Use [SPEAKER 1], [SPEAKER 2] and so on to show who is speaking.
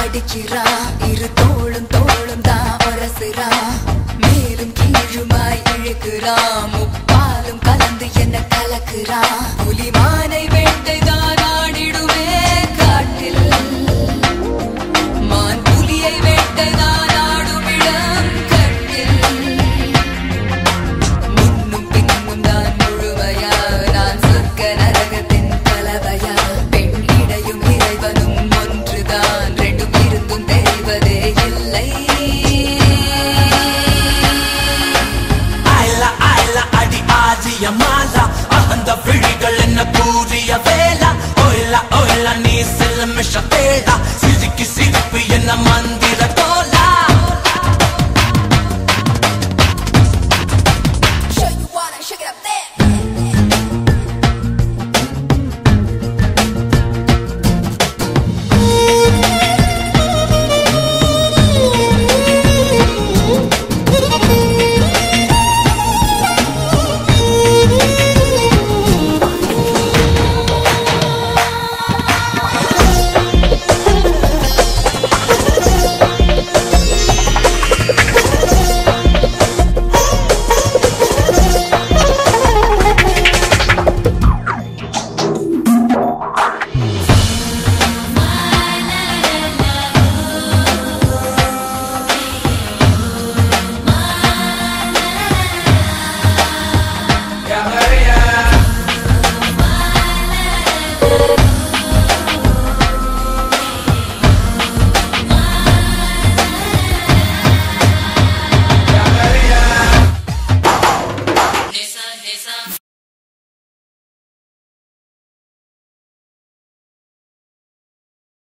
[SPEAKER 1] அடிச்சிரா. இரு தோளும் தோளும் தான் அரசுரா. மேலும் கீழுமாய் இழுக்கிறா. முப்ப வந்து என்ன கலக்குறான். புலிமானை வேண்டைதான்
[SPEAKER 2] மாலா அந்த விழிகள் என்ன கூறிய வேலா ஒயிலா ஒயிலா நீ செல்ல மிஷ தேடா சிரிக்கு சிரிப்பு என்ன மந்த